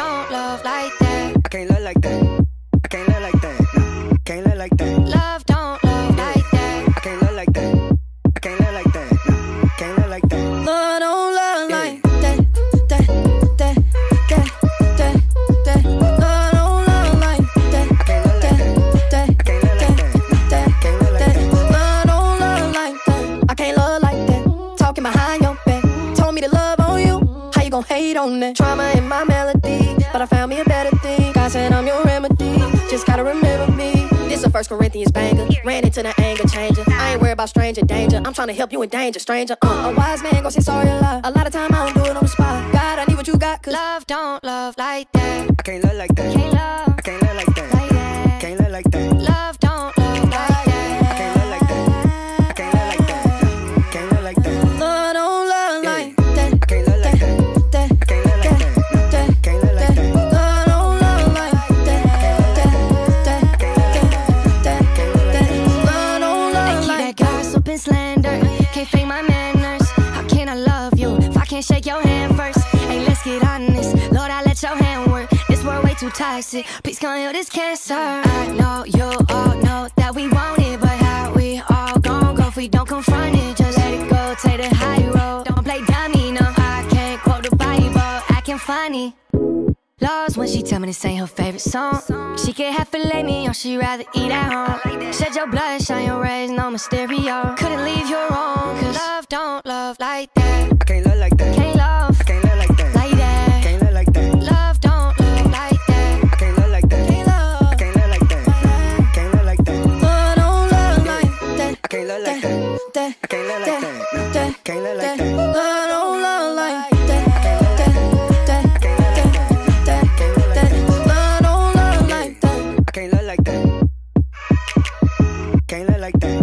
don't love like that. I can't love like that. I can't love like that. No. Can't love like that. Love don't love like that. I can't love like that. I can't love like that. No. Can't love like that. Love don't love like that. That that that that that. Love don't love like that. I can't love like that. I can't love that. That. Love don't love like that. I can't love like that. Talking behind your back, told me to love on you. Gon' hate on that? Trauma in my melody, but I found me a better thing. God said I'm your remedy. Just gotta remember me. This a First Corinthians banger. Ran into the anger changer. I ain't worried about stranger danger. I'm trying to help you in danger, stranger. Uh, a wise man gon' say sorry a lot. A lot of time I don't do it on the spot. God, I need what you got, cause love don't love like that. I can't love like that. Can't love shake your hand first? Hey, let's get honest. Lord, I let your hand work. This world way too toxic. Please come heal this cancer. I know you all know that we want it, but how we all gon' go if we don't confront it? Just let it go, take the high road. Don't play dummy, no. I can't quote the Bible, acting funny. Lost when she tell me this ain't her favorite song. She get half filet mignon, she rather eat at home. Shed your blood, shine your rays, no mysterio. Couldn't leave your own, cause love don't love like that. that. I can't live like that. Can't like that. I don't love like that. Can't look like that.